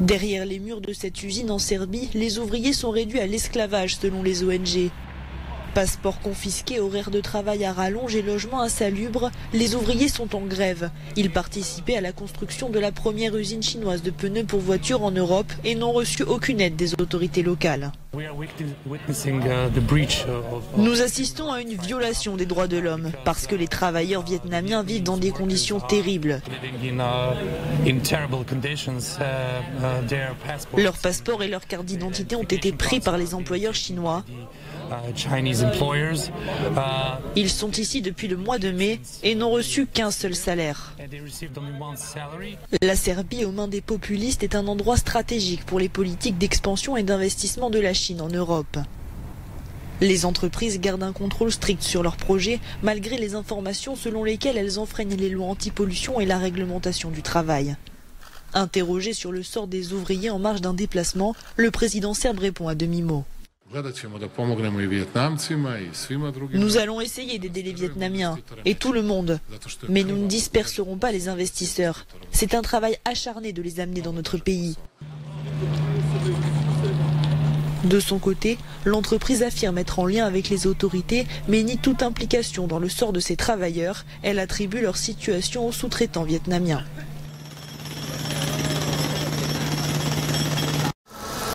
Derrière les murs de cette usine en Serbie, les ouvriers sont réduits à l'esclavage selon les ONG. Passeport confisqué, horaires de travail à rallonge et logements insalubres, les ouvriers sont en grève. Ils participaient à la construction de la première usine chinoise de pneus pour voitures en Europe et n'ont reçu aucune aide des autorités locales. Nous assistons à une violation des droits de l'homme parce que les travailleurs vietnamiens vivent dans des conditions terribles. Leurs passeports et leurs cartes d'identité ont été pris par les employeurs chinois. Ils sont ici depuis le mois de mai et n'ont reçu qu'un seul salaire. La Serbie, aux mains des populistes, est un endroit stratégique pour les politiques d'expansion et d'investissement de la Chine en Europe. Les entreprises gardent un contrôle strict sur leurs projets, malgré les informations selon lesquelles elles enfreignent les lois anti-pollution et la réglementation du travail. Interrogé sur le sort des ouvriers en marge d'un déplacement, le président serbe répond à demi-mot. Nous allons essayer d'aider les Vietnamiens et tout le monde, mais nous ne disperserons pas les investisseurs. C'est un travail acharné de les amener dans notre pays. De son côté, l'entreprise affirme être en lien avec les autorités, mais nie toute implication dans le sort de ses travailleurs. Elle attribue leur situation aux sous-traitants vietnamiens.